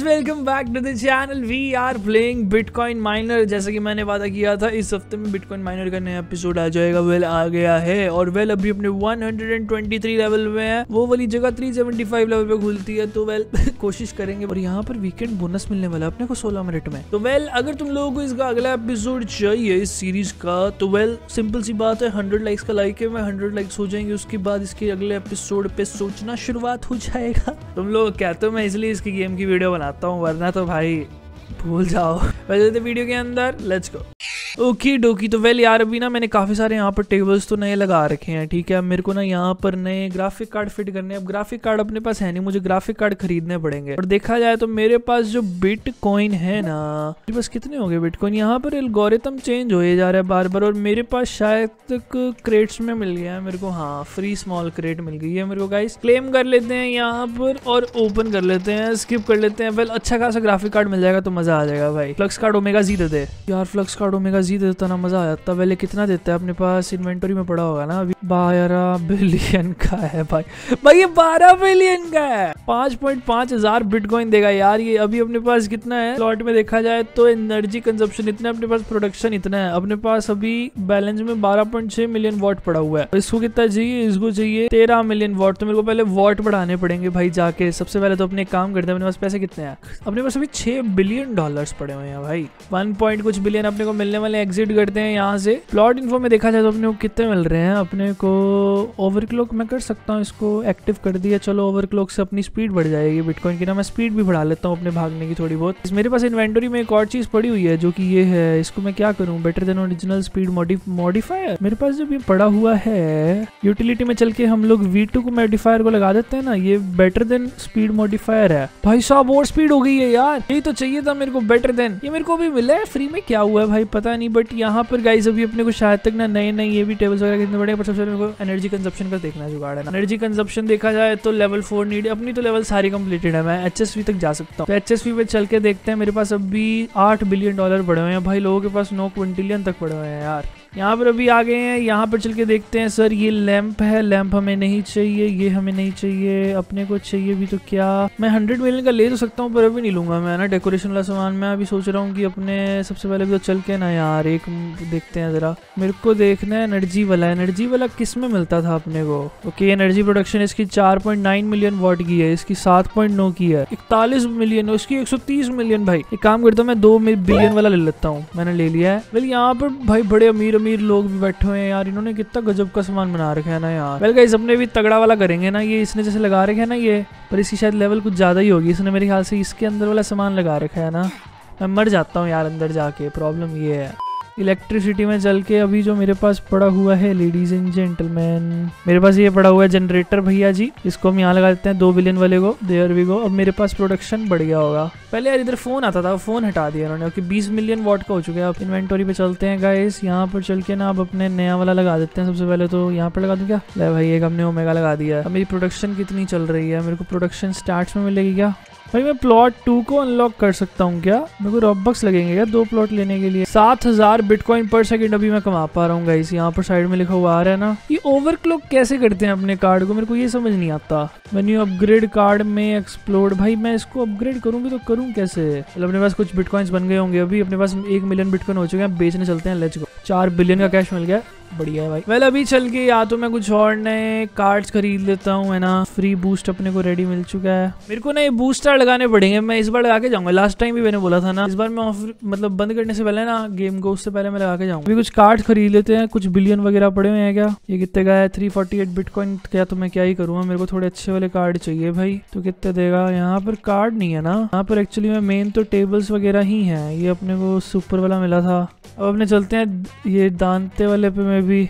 Guys welcome back to the channel we are playing bitcoin miner जैसा कि मैंने वादा किया था, इस हफ़्ते में बिटकॉइन माइनर का नया एपिसोड आ जाएगा वेल आ गया है। और वेल अभी अपने 123 लेवल में है। वो वाली जगह 375 लेवल पे खुलती है तो वेल कोशिश करेंगे। और यहाँ पर वीकेंड बोनस मिलने वाला है अपने को 16 मिनट में। तो वेल अगर तुम लोगों को इसका अगला एपिसोड चाहिए, इस सीरीज़ का तो वेल सिंपल सी बात है 100 लाइक्स का लाइक है 100 लाइक्स हो जाएँगे। उसके बाद इसके अगले एपिसोड पे सोचना शुरुआत हो जाएगा। तुम लोग कहते हो मैं इसलिए इसकी गेम की वीडियो बनाता हूँ वरना तो भाई भूल जाओ। वैसे वीडियो के अंदर लेट्स गो ओके डोकी तो वेल यार, अभी ना मैंने काफ़ी सारे यहाँ पर टेबल्स तो नए लगा रखे हैं, ठीक है? अब मेरे को ना यहाँ पर नए ग्राफिक कार्ड फिट करने अब ग्राफिक कार्ड अपने पास है नहीं, मुझे ग्राफिक कार्ड खरीदने पड़ेंगे। और देखा जाए तो मेरे पास जो बिट कॉइन है ना, मेरे पास कितने हो गए बिट कॉइन यहाँ पर एल्गोरिथम चेंज हो जा रहा है बार बार और मेरे पास शायद तक क्रेट्स में मिल गया है मेरे को। हाँ फ्री स्मॉल क्रेट मिल गई है मेरे को गाइस क्लेम कर लेते हैं यहाँ पर और ओपन कर लेते हैं स्किप कर लेते हैं। वेल अच्छा खासा ग्राफिक कार्ड मिल जाएगा तो मज़ा आ जाएगा भाई। फ्लक्स कार्ड ओमेगा जी दे। यार फ्लक्स कार्ड ओमेगा जी देता ना मज़ा आ जाता, पहले कितना देता है? अपने पास इन्वेंटरी में पड़ा होगा ना? अभी बारह बिलियन का है भाई। भाई, ये बारह बिलियन का है। पाँच पॉइंट पाँच हज़ार बिटकॉइन देगा यार, ये अभी अपने पास कितना है? स्लॉट में देखा जाए तो एनर्जी कंजप्शन इतना है, अपने पास प्रोडक्शन इतना है। अपने पास अभी बैलेंस में बारह पॉइंट छह मिलियन वॉट पड़ा हुआ है। इसको कितना चाहिए? इसको चाहिए तेरह मिलियन वॉट तो मेरे को पहले वॉट बढ़ाने पड़ेंगे भाई जाके। सबसे पहले तो अपने काम करते हैं, अपने पास पैसे कितने हैं? अपने पास अभी छह बिलियन डॉलर्स पड़े हुए हैं भाई। वन पॉइंट कुछ बिलियन अपने को मिलने वाले एग्जिट करते हैं यहाँ से। प्लॉट इन्फो में देखा जाए तो अपने को कितने मिल रहे हैं। अपने को ओवरक्लॉक मैं कर सकता हूँ इसको एक्टिव कर दिया। चलो ओवरक्लॉक से अपनी स्पीड बढ़ जाएगी बिटकॉइन की ना। मैं स्पीड भी बढ़ा लेता हूँ अपने भागने की थोड़ी बहुत। मेरे पास इन्वेंटरी में एक और चीज़ पड़ी हुई है जो कि ये है। इसको मैं क्या करूँ? Better than original speed modifier मेरे पास जब ये पड़ा हुआ है यूटिलिटी में चल के हम लोग वी को मॉडिफायर को लगा देते हैं ना, ये बेटर देन स्पीड मॉडिफायर है। भाई साहब, और स्पीड हो गई है यार। यही तो चाहिए था मेरे को बेटर देन ये मेरे को भी मिला है? फ्री में क्या हुआ है भाई? पता नहीं बट यहाँ पर गाइज़ अभी अपने को शायद तक ना नए नए ये भी टेबल्स वगैरह कितने बड़े पर सबसे पहले एनर्जी कंजप्शन का देखना जुगाड़, है एनर्जी कंजप्शन देखा जाए तो लेवल फोर नीड अपनी तो लेवल सारी कंप्लीटेड है। मैं एचएसवी तक जा सकता हूँ। तो एच पे चल के देखते हैं, मेरे पास अभी आठ बिलियन डॉलर पड़े हुए हैं। भाई, लोगों के पास नौ क्विंटिलियन तक पड़े हुए हैं यार। यहाँ पर अभी आ गए हैं, यहाँ पर चल के देखते हैं, सर, ये लैंप है, लैंप हमें नहीं चाहिए, ये हमें नहीं चाहिए, अपने को चाहिए भी तो क्या? मैं हंड्रेड मिलियन का ले तो सकता हूँ, पर अभी नहीं लूँगा मैं ना? डेकोरेशन वाला सामान मैं अभी सोच रहा हूँ कि अपने सबसे पहले भी तो चल के ना यार, एक देखते हैं जरा। मेरे को देखना है एनर्जी वाला एनर्जी वाला किसमें मिलता था अपने को? ओके एनर्जी प्रोडक्शन इसकी चार मिलियन वॉट की है, इसकी सात की है, इकतालीस मिलियन इसकी एक मिलियन भाई। एक काम करता हूँ, मैं दो बिलियन वाला ले लेता हूँ, मैंने ले लिया है। यहाँ पर भाई बड़े अमीर अमीर लोग भी बैठे हुए हैं यार, इन्होंने कितना गजब का सामान बना रखा है ना यार। वेल गाइस अपने भी तगड़ा वाला करेंगे ना ये, इसने जैसे लगा रखे है ना ये, पर इसकी शायद लेवल कुछ ज़्यादा ही होगी। इसने मेरे ख्याल से इसके अंदर वाला सामान लगा रखा है ना। मैं मर जाता हूँ यार अंदर जाके प्रॉब्लम ये है। इलेक्ट्रिसिटी में चल के अभी जो मेरे पास पड़ा हुआ है लेडीज़ एंड जेंटलमैन मेरे पास ये पड़ा हुआ है जनरेटर भैया जी। इसको हम यहाँ लगा देते हैं, दो बिलियन वाले को देयर वी गो अब मेरे पास प्रोडक्शन बढ़ गया होगा। पहले यार इधर फ़ोन आता था फ़ोन हटा दिया उन्होंने क्योंकि बीस मिलियन वॉट का हो चुका है। अब इन्वेंटोरी पे चलते हैं गाइस यहाँ पर चल के ना अब अपने नया वाला लगा देते हैं सबसे पहले तो। यहाँ पर लगा दूँ क्या? भाई, एक हमने ओमेगा लगा दिया है। मेरी प्रोडक्शन कितनी चल रही है? मेरे को प्रोडक्शन स्टार्ट में मिलेगी क्या? भाई, मैं प्लॉट टू को अनलॉक कर सकता हूँ क्या? मेरे को रॉबक्स लगेंगे क्या दो प्लॉट लेने के लिए? सात हज़ार बिटकॉइन पर सेकंड अभी मैं कमा पा रहा हूँ गाइस यहाँ पर साइड में लिखा हुआ आ रहा है ना। ये ओवरक्लॉक कैसे करते हैं अपने कार्ड को? मेरे को ये समझ नहीं आता। मेन्यू अपग्रेड कार्ड में एक्सप्लोर भाई, मैं इसको अपग्रेड करूँगी तो करूँ कैसे? मतलब अपने पास कुछ बिटकॉइंस बन गए होंगे अभी, अपने पास एक मिलियन बिटकॉइन हो चुके हैं, बेचने चलते हैं लेट्स गो चार बिलियन का कैश मिल गया। बढ़िया है भाई। वेल अभी चल के या तो मैं कुछ और नए कार्ड्स खरीद लेता हूँ, है ना? फ्री बूस्ट अपने को रेडी मिल चुका है। मेरे को ना ये बूस्टर लगाने पड़ेंगे। मैं इस बार लगा के जाऊँगा। लास्ट टाइम भी मैंने बोला था ना, इस बार मैं ऑफ़र मतलब बंद करने से पहले ना गेम को उससे पहले मैं लगा के जाऊँगा। अभी कुछ कार्ड खरीद लेते हैं। कुछ बिलियन वगैरह पड़े हुए हैं क्या? ये कितने का है? थ्री फोर्टी एट बिटकॉइन क्या तो मैं क्या ही करूँगा? मेरे को थोड़े अच्छे वाले कार्ड चाहिए भाई। तो कितने देगा? यहाँ पर कार्ड नहीं है ना। यहाँ पर एक्चुअली में मेन तो टेबल्स वगैरह ही है। ये अपने को सुपर वाला मिला था। अब अपने चलते हैं ये दानते वाले पे मैं भी।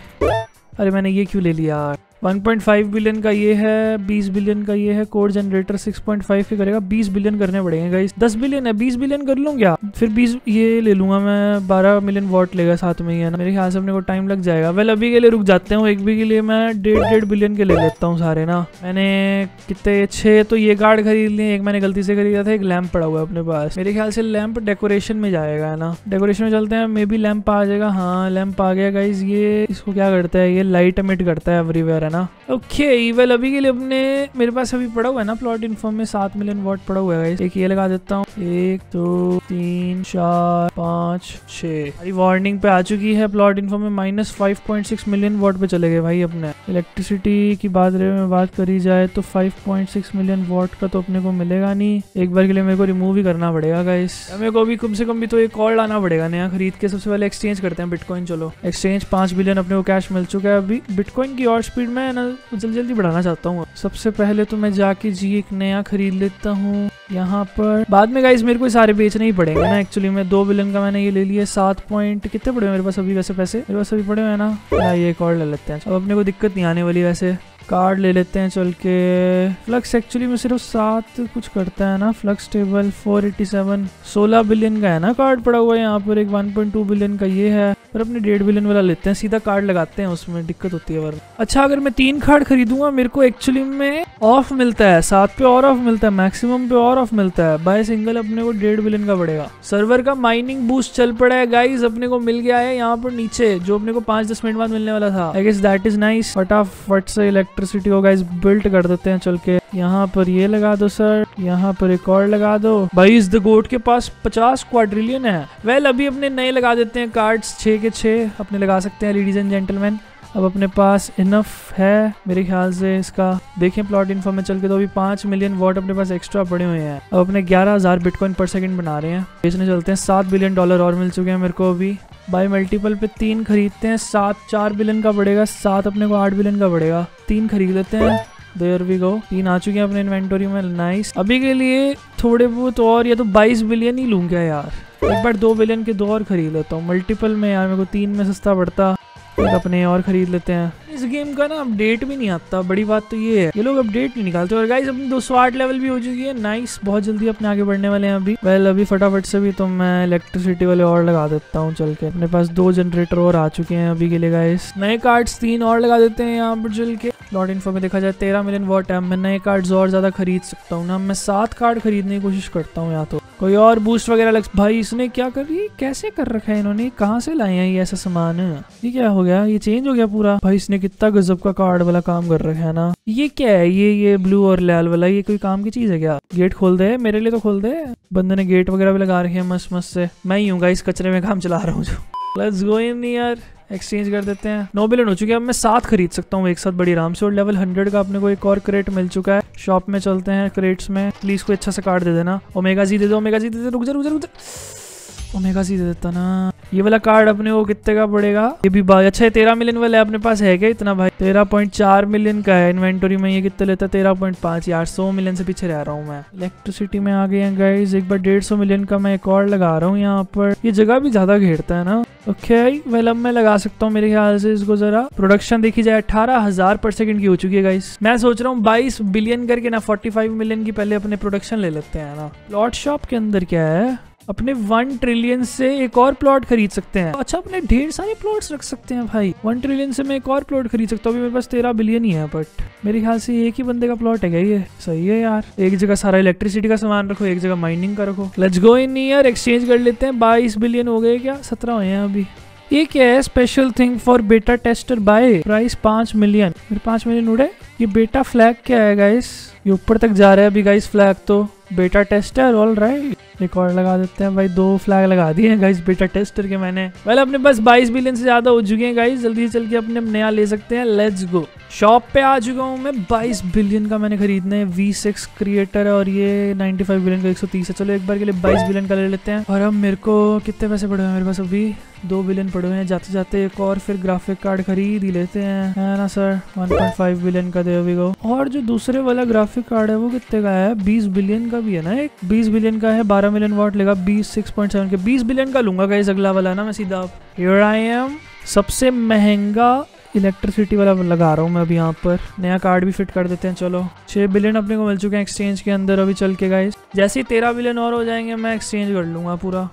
अरे मैंने ये क्यों ले लिया? 1.5 बिलियन का ये है 20 बिलियन का ये है कोड जनरेटर 6.5 के करेगा 20 बिलियन करने पड़ेंगे गाइस 10 बिलियन है 20 बिलियन कर लूँ क्या? फिर 20 ये ले लूँगा मैं 12 मिलियन वॉट लेगा साथ में ही, है ना? मेरे ख्याल से अपने को टाइम लग जाएगा। वेल अभी के लिए रुक जाते हैं एक भी के लिए मैं डेढ़ डेढ़ बिलियन के ले लेता हूँ सारे, ना? मैंने कितने, छह तो ये कार्ड खरीद लिए, एक मैंने गलती से खरीदा था, एक लैम्प पड़ा हुआ है अपने पास। मेरे ख्याल से लैम्प डेकोरेशन में जाएगा, है ना? डेकोरेशन में चलते हैं मे बी लैम्प आ जाएगा। हाँ लैम्प आ गया गाइज़ ये इसको क्या करता है, ये लाइट एमिट करता है एवरीवेयर ना? ओके वेल अभी के लिए अपने, मेरे पास अभी पड़ा हुआ है ना प्लॉट इन्फॉर्म में, सात मिलियन वॉट पड़ा हुआ है एक ये लगा देता हूँ। एक, दो, तीन, चार, पाँच छः वार्निंग पे आ चुकी है प्लॉट इन्फॉर्म में minus five point six million watt पे चले गए भाई अपने। इलेक्ट्रिसिटी की बात में बात करी जाए तो five point six million watt का तो अपने को मिलेगा नहीं। एक बार के लिए मेरे को रिमूव ही करना पड़ेगा गाइस मेरे को अभी कम से कम भी तो एक कॉल लाना पड़ेगा नया खरीद के। सबसे पहले एक्सचेंज करते हैं बिटकॉइन चलो। एक्सचेंज पाँच बिलियन अपने को कैश मिल चुका है अभी। बिटकॉइन की और स्पीड में ना जल्दी जल्दी बढ़ाना चाहता हूँ। सबसे पहले तो मैं जाके जी एक नया खरीद लेता हूँ। यहाँ पर बाद में गाइज़ मेरे को सारे बेचने ही पड़ेंगे ना एक्चुअली में दो बिलियन का मैंने ये ले लिया, सात पॉइंट कितने पड़े मेरे पास अभी वैसे पैसे? मेरे पास अभी पड़े हुए हैं ना। या एक और ले लेते हैं। अब अपने को दिक्कत नहीं आने वाली वैसे। कार्ड ले लेते हैं चल के। फ्लक्स एक्चुअली में सिर्फ़ सात कुछ करता है ना। फ्लक्स टेबल 487 16 बिलियन का है ना कार्ड पड़ा हुआ है यहाँ पर। एक 1.2 बिलियन का ये है। पर अपने डेढ़ बिलियन वाला लेते हैं, सीधा कार्ड लगाते हैं, उसमें दिक्कत होती है वर। अच्छा अगर मैं तीन कार्ड खरीदूँगा, मेरे को एक्चुअली में ऑफ़ मिलता है, सात पे और ऑफ़ मिलता है मैक्सिमम पे और ऑफ़ मिलता है। बाय सिंगल अपने को डेढ़ बिलियन का पड़ेगा सर्वर का माइनिंग बूस्ट चल पड़ा है गाइज़ अपने को मिल गया है यहाँ पर नीचे, जो अपने को पाँच दस मिनट बाद मिलने वाला था। I guess that is nice फटाफट से इलेक्ट्रिसिटी को गाइज़ बिल्ट कर देते हैं, चल के। यहाँ पर ये लगा दो सर। यहाँ पर एक और लगा दो। भाई इस द गोट के पास पचास क्वाड्रिलियन है। वेल well, अभी अपने नए लगा देते हैं कार्ड्स छः के छः अपने लगा सकते हैं लेडीज़ एंड जेंटलमैन अब अपने पास इनफ है मेरे ख्याल से इसका। देखें प्लॉट इन्फॉर्म में चल के तो अभी पाँच मिलियन वॉट अपने पास एक्स्ट्रा पड़े हुए हैं। अब अपने ग्यारह हज़ार बिटकॉइन पर सेकंड बना रहे हैं। बेचने चलते हैं सात बिलियन डॉलर और मिल चुके हैं मेरे को अभी। बाई मल्टीपल पे तीन खरीदते हैं सात चार बिलियन का पड़ेगा सात अपने को आठ बिलियन का पड़ेगा। तीन खरीद लेते हैं। देयर वी गो तीन आ चुके हैं अपने इन्वेंटोरी में। नाइस अभी के लिए थोड़े बहुत और या तो 22 बिलियन ही लूँगा यार। एक बार दो बिलियन के दो और खरीद लेता हूँ। मल्टीपल में यार, मेरे को तीन में सस्ता पड़ता। एक अपने और खरीद लेते हैं। इस गेम का ना अपडेट भी नहीं आता, बड़ी बात तो ये है। ये लोग अपडेट नहीं निकालते और गाइस अपनी दो सौ आठ लेवल भी हो चुकी है। नाइस बहुत जल्दी अपने आगे बढ़ने वाले हैं अभी। वेल अभी फटाफट से भी तो मैं इलेक्ट्रिसिटी वाले और लगा देता हूँ, चल के। अपने पास दो जनरेटर और आ चुके हैं अभी के लिए गाइस नए कार्ड्स तीन और लगा देते हैं यहाँ पर, चल के। लॉट इन्फो में देखा जाए, तेरह मिलियन वॉट है। मैं नए कार्ड और ज़्यादा खरीद सकता हूँ ना। मैं सात कार्ड खरीदने की कोशिश करता हूँ या तो। कोई और बूस्ट वगैरह लग भाई, इसने क्या कर कैसे कर रखा है इन्होंने? कहाँ से लाए हैं ये ऐसा सामान? ये क्या हो गया? ये चेंज हो गया पूरा। भाई, इसने कितना गजब का कार्ड वाला काम कर रखा है ना। ये क्या है? ये ये ब्लू और लाल वाला, ये कोई काम की चीज़ है क्या? गेट खोल दे, मेरे लिए तो खोल दे। बंदे ने गेट वगैरह भी लगा रखे हैं, मस्त मस्त से। मैं ही हूँ इस कचरे में काम चला रहा हूँ जो। लेट्स गो इन यार। एक्सचेंज कर देते हैं। नौ बिलियन हो चुके हैं, अब मैं सात खरीद सकता हूँ एक साथ बड़ी आराम से। और लेवल हंड्रेड का अपने को एक और क्रेट मिल चुका है। शॉप में चलते हैं क्रेट्स में। प्लीज़ कोई अच्छा सा कार्ड दे देना। ओमेगा जी दे दो ओमेगा जी दे दे। रुक जा रुक जा रुक जा। ओमेगा जी दे देता ना। ये वाला कार्ड अपने को कितने का पड़ेगा? ये भी अच्छा है तेरह मिलियन वाला अपने पास है क्या इतना भाई? तेरह पॉइंट चार मिलियन का है इन्वेंटरी में, ये कितने लेता है? तेरह पॉइंट पाँच। यार, सौ मिलियन से पीछे रह रहा हूँ मैं। इलेक्ट्रिसिटी में आ गए हैं गाइज़ एक बार डेढ़ सौ मिलियन का मैं एक और लगा रहा हूँ यहाँ पर। ये जगह भी ज़्यादा घेरता है ना। ओके वेल अब मैं लगा सकता हूँ मेरे ख्याल से इसको जरा। प्रोडक्शन देखी जाए, अठारह हज़ार पर सेकंड की हो चुकी है गाइस मैं सोच रहा हूँ बाईस बिलियन करके ना फोर्टी फाइव मिलियन की पहले अपने प्रोडक्शन ले लेते हैं ना। प्लॉट शॉप के अंदर क्या है? अपने वन ट्रिलियन से एक और प्लॉट खरीद सकते हैं। अच्छा अपने ढेर सारे प्लॉट्स रख सकते हैं भाई। वन ट्रिलियन से मैं एक और प्लॉट खरीद सकता हूँ। अभी मेरे पास तेरह बिलियन ही है बट मेरे ख्याल से एक ही बंदे का प्लॉट है ये? सही है यार। एक जगह सारा इलेक्ट्रिसिटी का सामान रखो, एक जगह माइनिंग का रखो। Let's go in here exchange कर लेते हैं। बाईस बिलियन हो गए क्या? सत्रह हुए हैं अभी। ये क्या है? Special thing for beta tester buy price पाँच मिलियन मेरे पाँच मिलियन उड़े। ये बेटा फ्लैग क्या है गाइस ये ऊपर तक जा रहा है अभी गाइस फ्लैग तो। बेटा टेस्टर ऑल राइट एक और लगा देते हैं। भाई, दो फ्लैग लगा दिए हैं गाइस बेटा टेस्टर के मैंने। वेल अपने बस 22 बिलियन से ज़्यादा हो चुके हैं गाइस जल्दी चल के अपने नया ले सकते हैं। लेट्स गो शॉप पे आ चुका हूँ मैं। 22 बिलियन का मैंने खरीदना है। वी सिक्स क्रिएटर और ये 95 बिलियन का 130 है। चलो एक बार के लिए 22 बिलियन का ले लेते हैं। और अब मेरे को कितने पैसे पड़े हैं मेरे पास अभी? दो बिलियन पड़े हुए हैं जाते जाते एक और फिर ग्राफिक कार्ड खरीद ही लेते हैं। है ना सर 1.5 बिलियन का दे अभी को और जो दूसरे वाला ग्राफिक कार्ड है, वो कितने का है? 20 बिलियन का भी है ना एक? 20 बिलियन का है 12 मिलियन वॉट लेगा 20 6.7 के 20 बिलियन का लूँगा गाइस अगला वाला, ना मैं सीधा। हियर आई एम सबसे महँगा इलेक्ट्रिसिटी वाला लगा रहा हूँ मैं अभी यहाँ पर। नया कार्ड भी फिट कर देते हैं चलो। छह बिलियन अपने को मिल चुके हैं एक्सचेंज के अंदर अभी चल के गाइस जैसे ही तेरह बिलियन और हो जाएँगे मैं एक्सचेंज कर लूँगा पूरा।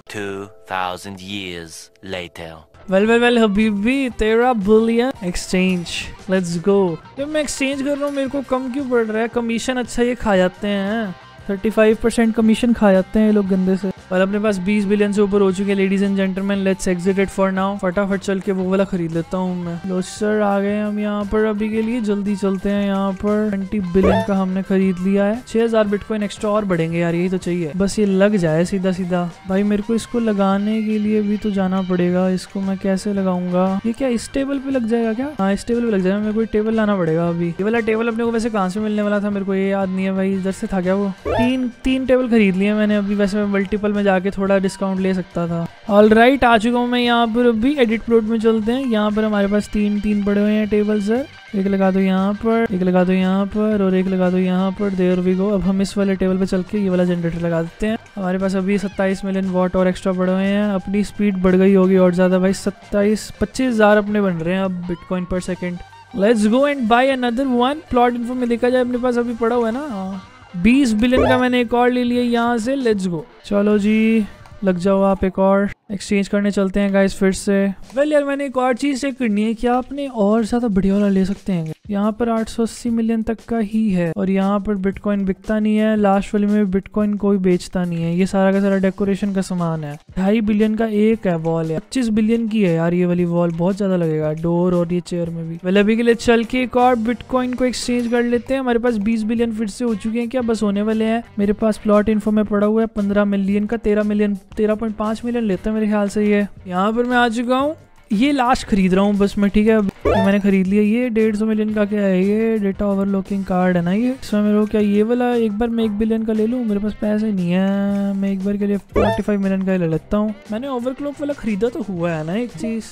वेल वेल वेल हबीबी तेरह बिलियन एक्सचेंज लेट्स गो जब मैं एक्सचेंज कर रहा हूँ मेरे को कम क्यों पड़ रहा है? कमीशन अच्छा ये खा जाते हैं। थर्टी फाइव परसेंट कमीशन खा जाते हैं ये लोग गंदे से। और अपने पास 20 बिलियन से ऊपर हो चुके हैं ladies and gentleman let's exit it for now फटाफट चल के वो वाला खरीद लेता हूँ मैं। लो सर आ गए हम यहाँ पर अभी के लिए। जल्दी चलते हैं यहाँ पर। ट्वेंटी बिलियन का हमने खरीद लिया है। छह हज़ार बिटकॉइन एक्स्ट्रा और बढ़ेंगे यार, यही तो चाहिए। बस ये लग जाए सीधा सीधा भाई मेरे को इसको लगाने के लिए भी तो जाना पड़ेगा। इसको मैं कैसे लगाऊँगा? ये क्या इस टेबल पे लग जाएगा क्या? हाँ इस टेबल पे लग जाएगा। मेरे को टेबल लाना पड़ेगा अभी। ये वाला टेबल अपने को वैसे कहाँ से मिलने वाला था? मेरे को ये याद नहीं है भाई। इधर से था क्या वो? तीन तीन टेबल खरीद लिए मैंने अभी, वैसे मैं मल्टीपल में जाके थोड़ा डिस्काउंट ले सकता था। ऑल राइट आ चुका हूँ मैं यहाँ पर अभी एडिट प्लॉट में चलते हैं। यहाँ पर हमारे पास तीन तीन पड़े हुए हैं टेबल सर एक लगा दो यहाँ पर, एक लगा दो यहाँ पर, और एक लगा दो यहाँ पर। देर वी गो अब हम इस वाले टेबल पे चल के ये वाला जनरेटर लगा देते हैं। हमारे पास अभी 27 मिलियन वॉट और एक्स्ट्रा पड़े हुए हैं। अपनी स्पीड बढ़ गई होगी और ज़्यादा भाई। 27 पच्चीस हज़ार अपने बन रहे हैं अब बिटकॉइन पर second let's go and buy another one plot info में देखा जाए, अपने पास अभी पड़ा हुआ है ना? बीस बिलियन का मैंने एक और ले लिया यहाँ से लेट्स गो चलो जी, लग जाओ आप एक और। एक्सचेंज करने चलते हैं गाइस फिर से। वेल well, यार मैंने एक और चीज़ चेक करनी है क्या आपने और ज़्यादा बढ़िया वाला ले सकते हैं। यहाँ पर 880 मिलियन तक का ही है और यहाँ पर बिटकॉइन बिकता नहीं है। लास्ट वाले में बिटकॉइन कोई बेचता नहीं है। ये सारा का सारा डेकोरेशन का सामान है। ढाई बिलियन का एक है वॉल है पच्चीस बिलियन की है यार ये वाली वॉल बहुत ज़्यादा लगेगा। डोर और ये चेयर में भी। वेल अभी के लिए चल के एक और बिटकॉइन को एक्सचेंज कर लेते हैं। हमारे पास बीस बिलियन फिर से हो चुके हैं। क्या बस होने वाले हैं? मेरे पास प्लॉट इन्फो में पड़ा हुआ है। पंद्रह मिलियन का तेरह मिलियन तेरह मिलियन लेते हैं मेरे ख्याल से ये। यहाँ पर मैं आ चुका हूँ। ये लास्ट खरीद रहा हूँ बस मैं, ठीक है? मैंने खरीद लिया। ये डेढ़ सौ मिलियन का क्या है? ये डेटा ओवरलोकिंग कार्ड है ना ये? इसमें मेरे को क्या ये वाला, एक बार मैं एक बिलियन का ले लूँ? मेरे पास पैसे नहीं है। मैं एक बार के लिए फोर्टी फाइव मिलियन का ले लेता हूँ। मैंने ओवरक्लॉक वाला खरीदा तो हुआ है ना एक चीज़।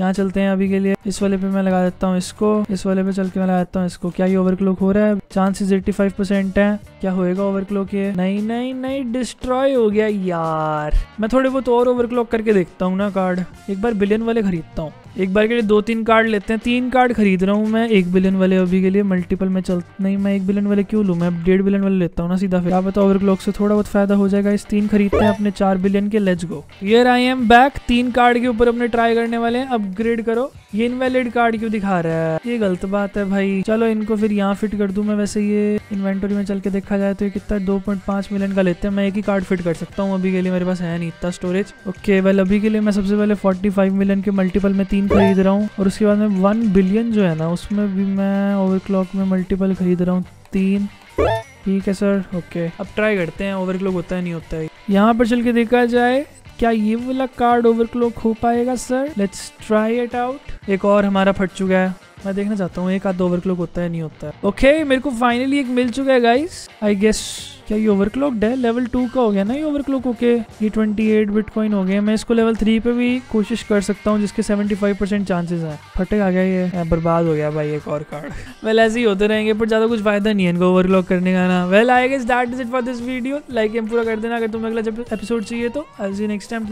यहाँ चलते हैं अभी के लिए। इस वाले पे मैं लगा देता हूँ इसको। इस वाले पे चल के मैं लगा देता हूँ इसको। क्या ये ओवरक्लॉक हो रहा है? चांसेस 85 परसेंट है। क्या होएगा ओवरक्लॉक ये? नहीं नहीं नहीं डिस्ट्रॉय हो गया यार। मैं थोड़े बहुत और ओवरक्लॉक करके देखता हूँ ना कार्ड एक बार बिलियन वाले खरीदता हूँ। एक बार के लिए दो तीन कार्ड लेते हैं। तीन कार्ड खरीद रहा हूँ मैं एक बिलियन वाले अभी के लिए। मल्टीपल में चल नहीं, मैं एक बिलियन वाले क्यों लूँ? मैं डेढ़ बिलियन वाले लेता हूँ ना सीधा फिर। आप बताओ ओवरक्लॉक से थोड़ा बहुत फ़ायदा हो जाएगा। इस तीन खरीदते हैं अपने चार बिलियन के। लेट्स गो यर आई एम बैक तीन कार्ड के ऊपर अपने ट्राई करने वाले हैं। अपग्रेड करो। ये इनवैलिड कार्ड क्यों दिखा रहा है? ये गलत बात है भाई। चलो इनको फिर यहाँ फिट कर दूँ मैं। वैसे ये इन्वेंटरी में चल के देखा जाए तो ये कितना दो पॉइंट पाँच मिलियन का लेते हैं। मैं एक ही कार्ड फिट कर सकता हूँ। अभी के लिए मेरे पास है नहीं इतना स्टोरेज ओके वेल अभी के लिए मैं सबसे पहले फोर्टी फाइव मिलियन के मल्टीपल में तीन खरीद रहा हूँ। और उसके बाद में वन बिलियन जो है ना, उसमें भी मैं ओवरक्लॉक में मल्टीपल खरीद रहा हूँ। तीन। ठीक है सर ओके अब ट्राई करते हैं। ओवरक्लॉक होता है, नहीं होता है। यहाँ पर चल के देखा जाए क्या ये वाला कार्ड ओवरक्लॉक हो पाएगा sir let's try it out एक और हमारा फट चुका है। मैं देखना चाहता हूँ एक आध ओवरक्लॉक होता है नहीं होता है। ओके okay, मेरे को फाइनली एक मिल चुका है गाइस आई गेस क्या ये ओवरक्लॉक्ड है लेवल टू का हो गया ना ये ओवरक्लॉक ओके ये ट्वेंटी एट बिटकॉइन हो गया मैं इसको लेवल थ्री पे भी कोशिश कर सकता हूँ जिसके सेवेंटी फाइव परसेंट चांसेस हैं। फटे आ गया ये। बर्बाद हो गया भाई एक और कार्ड वेल ऐसे ही होते रहेंगे पर ज़्यादा कुछ फ़ायदा नहीं है इनको ओवरक्लॉक करने का ना। Well I guess that is it for this video like M पूरा कर देना। अगर तुम्हें अगला एपिसोड चाहिए तो आई सी नेक्स्ट टाइम